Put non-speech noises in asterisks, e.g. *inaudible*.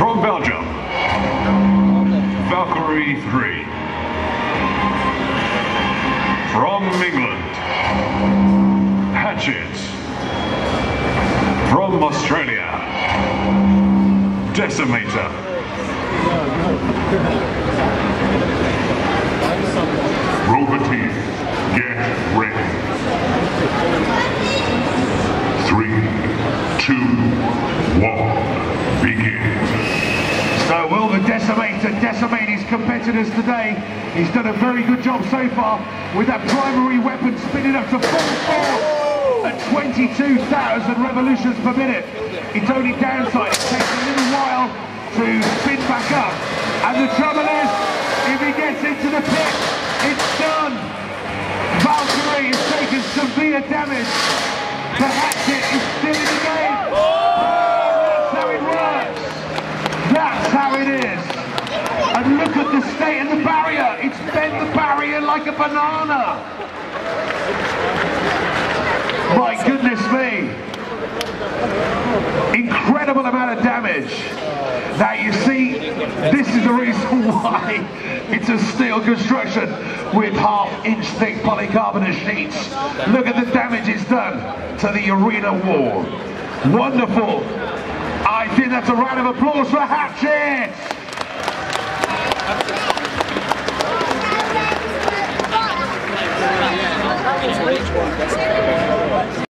From Belgium, Valkyrie 3. From England, Hatchet. From Australia, Decimator. Roboteer, get ready. Three, two, one, begin. So will the Decimator decimate his competitors today? He's done a very good job so far with that primary weapon spinning up to full force at 22,000 revolutions per minute. Its only downside, it takes a little while to spin back up. And the trouble is, if he gets into the pit, it's done. Valkyrie has taken severe damage. The hatchet is still in the game. That's how it works. That's how it is. And look at the state of the barrier. It's bent the barrier like a banana. My goodness me. Incredible amount of damage. Now you see, this is the reason *laughs* why it's a steel construction with half inch thick polycarbonate sheets. Look at the damage it's done to the arena wall. Wonderful. I think that's a round of applause for Hatchet.